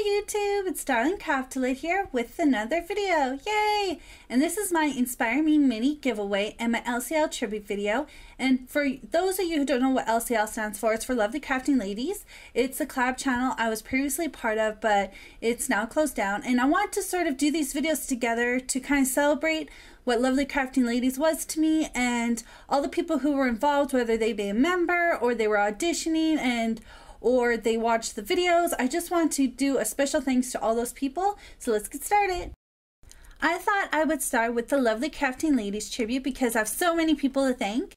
YouTube, it's Darling Craftolate here with another video. Yay! And this is my Inspire Me mini giveaway and my LCL tribute video. And for those of you who don't know what LCL stands for, it's for Lovely Crafting Ladies. It's a collab channel I was previously part of, but it's now closed down. And I want to sort of do these videos together to kind of celebrate what Lovely Crafting Ladies was to me and all the people who were involved, whether they be a member or they were auditioning and or they watch the videos. I just want to do a special thanks to all those people. So let's get started. I thought I would start with the Lovely Crafting Ladies tribute because I have so many people to thank.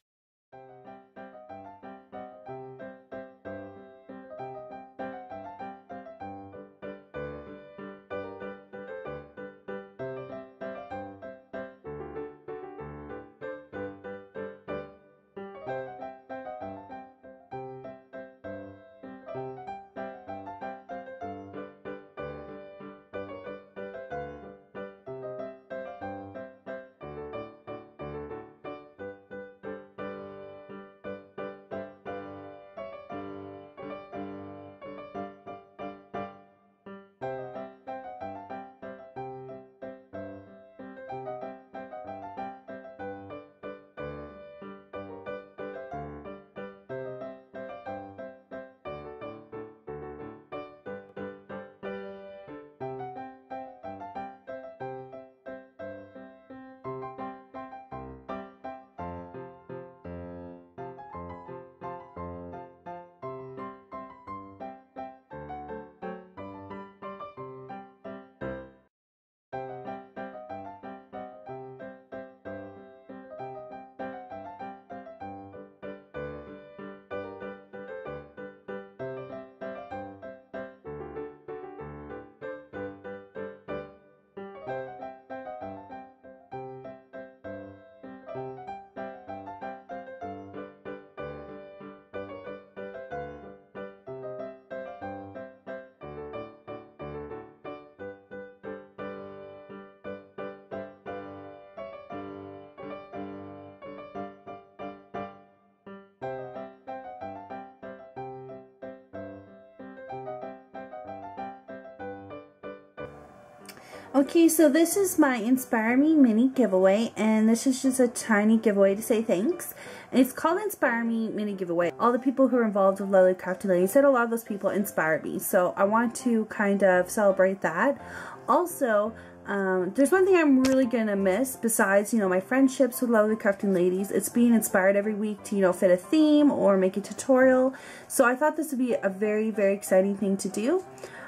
Okay, so this is my Inspire Me mini giveaway, and this is just a tiny giveaway to say thanks. And it's called Inspire Me mini giveaway. All the people who are involved with Lovely Crafty Lady said a lot of those people inspired me, so I want to kind of celebrate that. Also, um, there's one thing I'm really going to miss besides, you know, my friendships with lovely crafting ladies. It's being inspired every week to, you know, fit a theme or make a tutorial. So I thought this would be a very, very exciting thing to do.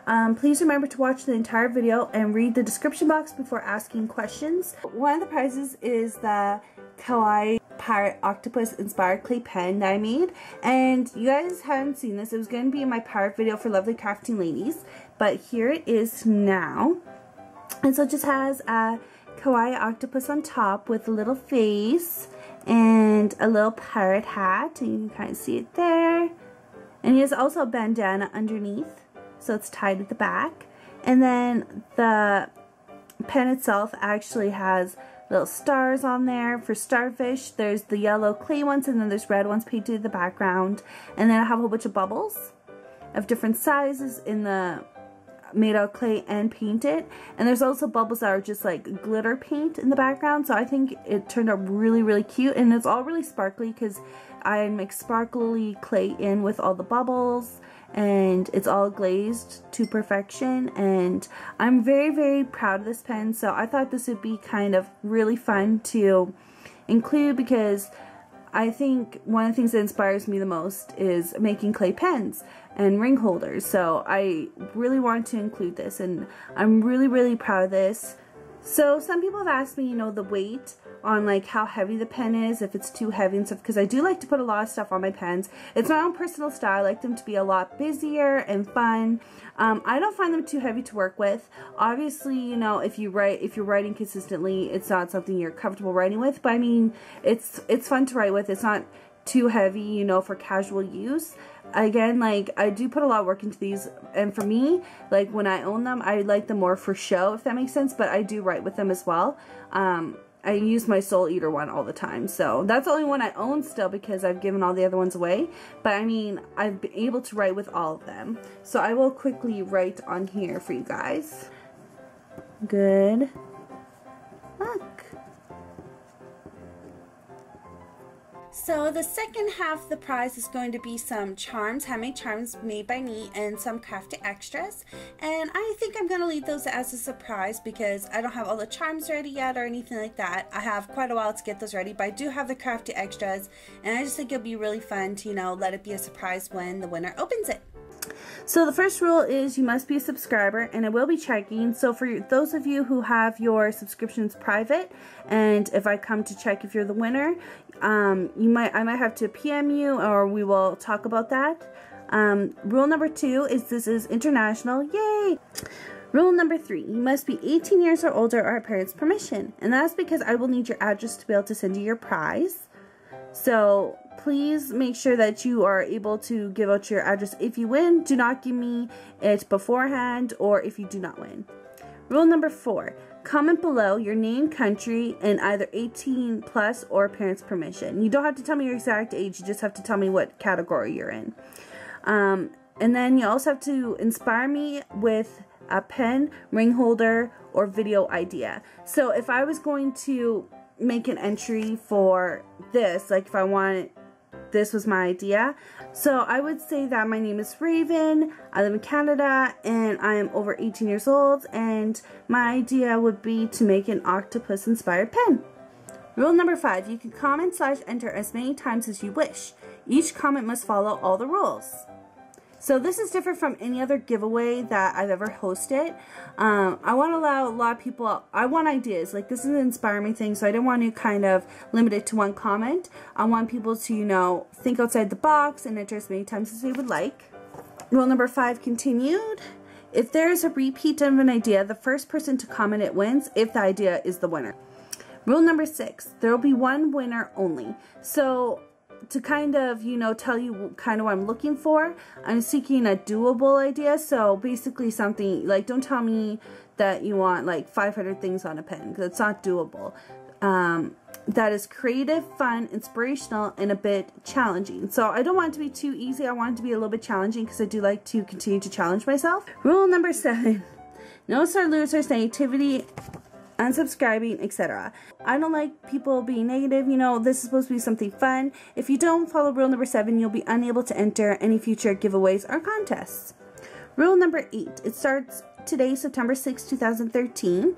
Um, please remember to watch the entire video and read the description box before asking questions. One of the prizes is the Kawaii Pirate Octopus inspired clay pen that I made. And you guys haven't seen this. It was going to be in my pirate video for Lovely Crafting Ladies. But here it is now. And so it just has a kawaii octopus on top with a little face and a little pirate hat. And you can kind of see it there. And he has also a bandana underneath so it's tied at the back. And then the pen itself actually has little stars on there for starfish. There's the yellow clay ones and then there's red ones painted in the background. And then I have a whole bunch of bubbles of different sizes in the made out of clay and painted. And there's also bubbles that are just like glitter paint in the background. So I think it turned out really, really cute. And it's all really sparkly because I mixed sparkly clay in with all the bubbles and it's all glazed to perfection and I'm very very proud of this pen so I thought this would be kind of really fun to include because I think one of the things that inspires me the most is making clay pens and ring holders so I really want to include this and I'm really really proud of this so some people have asked me, you know, the weight on like how heavy the pen is, if it's too heavy and stuff, because I do like to put a lot of stuff on my pens. It's my own personal style. I like them to be a lot busier and fun. Um, I don't find them too heavy to work with. Obviously, you know, if you write, if you're writing consistently, it's not something you're comfortable writing with, but I mean, it's, it's fun to write with. It's not too heavy, you know, for casual use. Again, like, I do put a lot of work into these, and for me, like, when I own them, I like them more for show, if that makes sense, but I do write with them as well. Um, I use my Soul Eater one all the time. So that's the only one I own still because I've given all the other ones away. But I mean, I've been able to write with all of them. So I will quickly write on here for you guys. Good So the second half of the prize is going to be some charms, handmade charms made by me and some crafty extras. And I think I'm going to leave those as a surprise because I don't have all the charms ready yet or anything like that. I have quite a while to get those ready, but I do have the crafty extras. And I just think it'll be really fun to, you know, let it be a surprise when the winner opens it. So the first rule is you must be a subscriber and I will be checking. So for those of you who have your subscriptions private and if I come to check if you're the winner, um, you might I might have to PM you or we will talk about that. Um, rule number two is this is international. Yay! Rule number three, you must be 18 years or older or a parents' permission. And that's because I will need your address to be able to send you your prize. So please make sure that you are able to give out your address if you win. Do not give me it beforehand or if you do not win. Rule number four, comment below your name, country, and either 18 plus or parents' permission. You don't have to tell me your exact age, you just have to tell me what category you're in. Um, and then you also have to inspire me with a pen, ring holder, or video idea. So if I was going to make an entry for this, like if I wanted this was my idea. So I would say that my name is Raven, I live in Canada, and I am over 18 years old, and my idea would be to make an octopus inspired pen. Rule number five, you can comment slash enter as many times as you wish. Each comment must follow all the rules. So this is different from any other giveaway that I've ever hosted. Um, I want to allow a lot of people, I want ideas. Like this is an inspire me thing, so I don't want to kind of limit it to one comment. I want people to, you know, think outside the box and enter as many times as they would like. Rule number five continued. If there is a repeat of an idea, the first person to comment it wins if the idea is the winner. Rule number six, there will be one winner only. So to kind of, you know, tell you kind of what I'm looking for, I'm seeking a doable idea. So basically something, like don't tell me that you want like 500 things on a pen because it's not doable. Um, that is creative, fun, inspirational, and a bit challenging. So I don't want it to be too easy. I want it to be a little bit challenging because I do like to continue to challenge myself. Rule number seven. No star losers negativity unsubscribing, etc. I don't like people being negative. You know, this is supposed to be something fun. If you don't follow rule number seven, you'll be unable to enter any future giveaways or contests. Rule number eight. It starts today, September 6, 2013.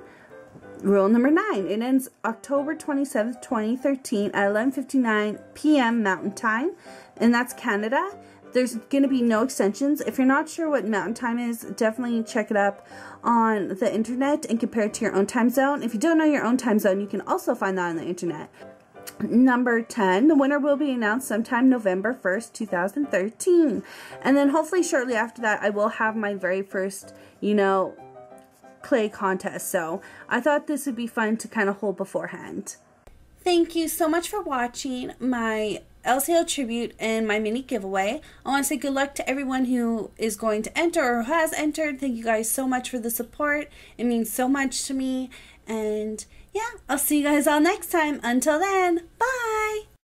Rule number nine. It ends October 27th, 2013 at 11.59 p.m. Mountain Time, and that's Canada. There's going to be no extensions. If you're not sure what mountain time is, definitely check it up on the internet and compare it to your own time zone. If you don't know your own time zone, you can also find that on the internet. Number 10, the winner will be announced sometime November 1st, 2013. And then hopefully shortly after that, I will have my very first, you know, clay contest. So I thought this would be fun to kind of hold beforehand. Thank you so much for watching my LCL tribute and my mini giveaway. I want to say good luck to everyone who is going to enter or has entered. Thank you guys so much for the support. It means so much to me. And yeah, I'll see you guys all next time. Until then, bye!